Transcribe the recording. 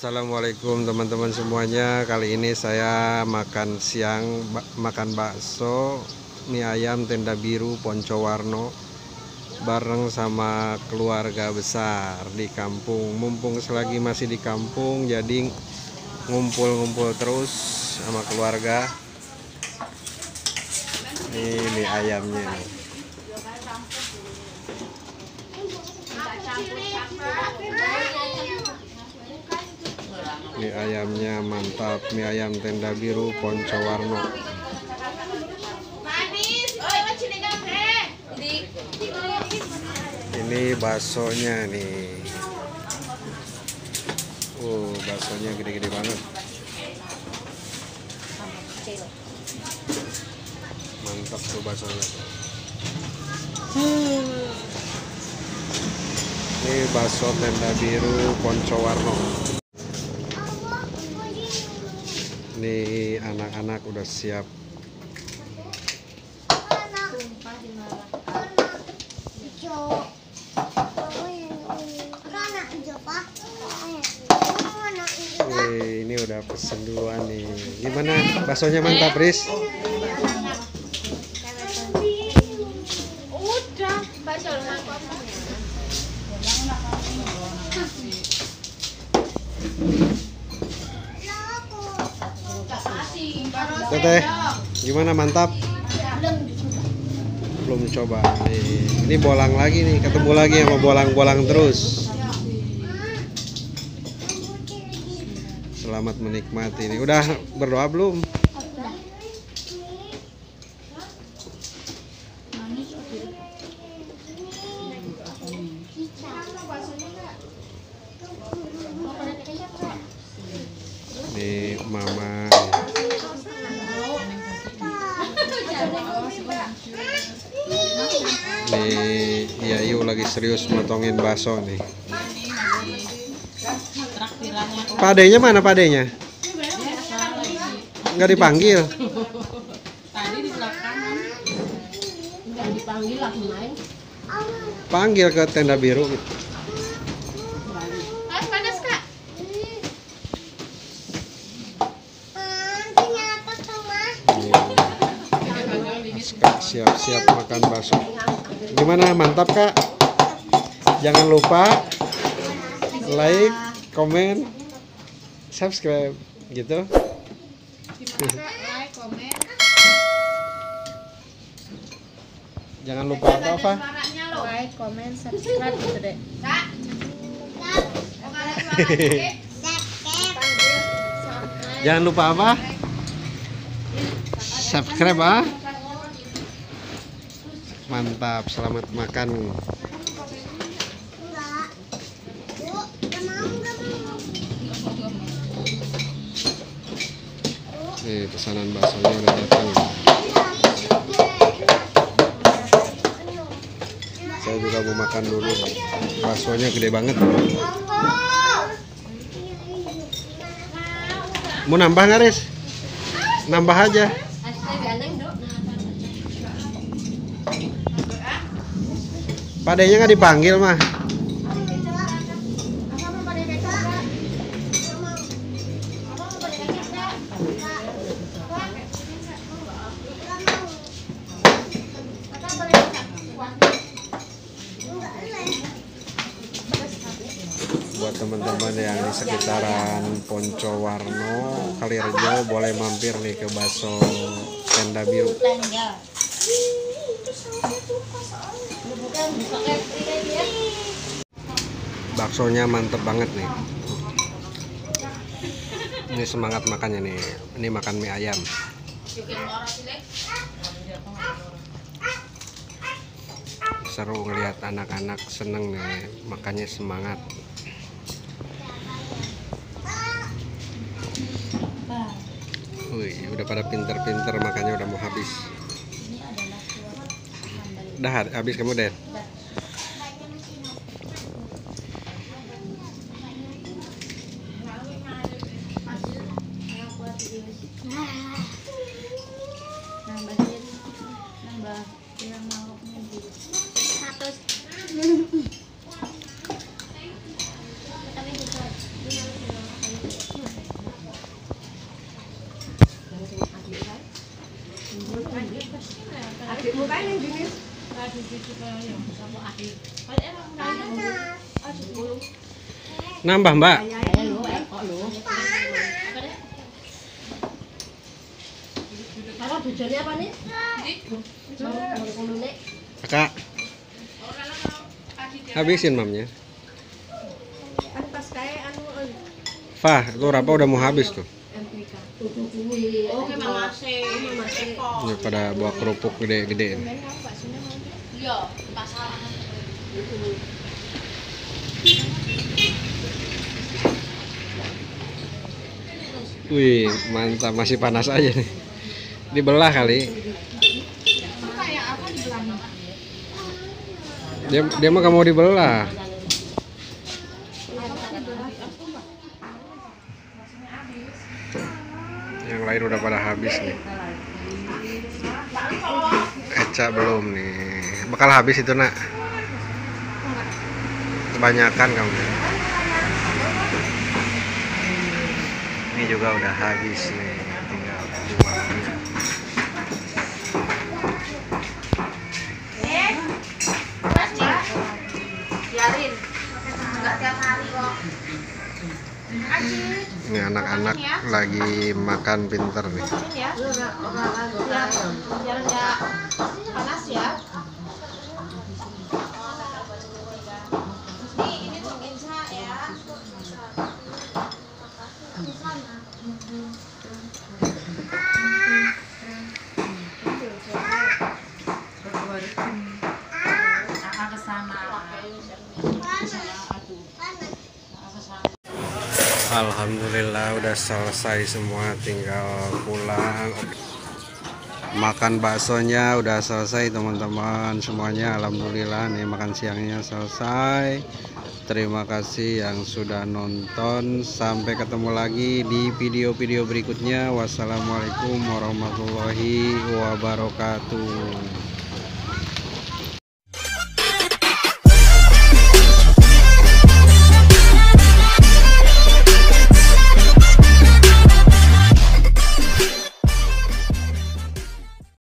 Assalamualaikum teman-teman semuanya. Kali ini saya makan siang Makan bakso Mie ayam tenda biru Poncowarno Bareng sama keluarga besar Di kampung. Mumpung selagi masih di kampung Jadi ngumpul-ngumpul terus Sama keluarga. Ini mie ayamnya nih. Mie ayamnya mantap Mie ayam tenda biru Poncowarno Ini baksonya nih. Oh baksonya gede-gede banget. Mantap tuh baksonya. Ini bakso tenda biru Poncowarno Ini anak-anak udah siap Wih, ini udah pesen duluan nih. Gimana? Baksonya mantap, Riz? Udah, bakso Teteh, gimana mantap? Belum coba. Nih, ini bolang lagi nih, ketemu lagi sama bolang-bolang terus. Selamat menikmati nih. Udah berdoa belum? Nih, mama. Serius motongin bakso nih. Padenya mana padenya? Nggak dipanggil. Tadi di belakangan Enggak dipanggil. Panggil ke tenda biru. Panas, Kak. Siap-siap makan bakso. Gimana? Mantap, Kak? Jangan lupa like, komen, subscribe gitu. Jangan lupa lo. Like, komen, subscribe gitu deh. Jangan lupa apa? Subscribe ah. Mantap, selamat makan. Nih, pesanan baksonya udah datang. Saya juga mau makan dulu. Baksonya gede banget. Mau nambah nggak, Riz? Nambah aja. Padanya nggak dipanggil mah. Buat teman-teman yang di sekitaran Poncowarno, Kalirejo boleh mampir nih ke bakso tenda biru. Baksonya mantep banget nih. Ini semangat makannya nih. Ini makan mie ayam. Seru ngelihat anak-anak seneng nih, makannya semangat. cuy udah pada pinter-pinter makanya udah mau habis. Udah habis kamu deh Nambah mbak. Kakak. Habisin mamnya. Fah, itu apa udah mau habis tuh. Oh, pada bawa kerupuk gede-gede. Iya, pasaran. Wih, mantap masih panas aja nih. Dibelah kali. Dia dia mah gak mau dibelah. Yang lain udah pada habis nih. Eca belum nih. Bakal habis itu nak. Kebanyakan kamu. Ini juga udah habis nih. Tinggal dua. Kok. Ini anak-anak lagi makan pinter nih. ya. Biar panas ya. Alhamdulillah udah selesai semua. Tinggal pulang. Makan baksonya udah selesai teman-teman semuanya. Alhamdulillah nih makan siangnya selesai. Terima kasih yang sudah nonton. Sampai ketemu lagi di video-video berikutnya. Wassalamualaikum warahmatullahi wabarakatuh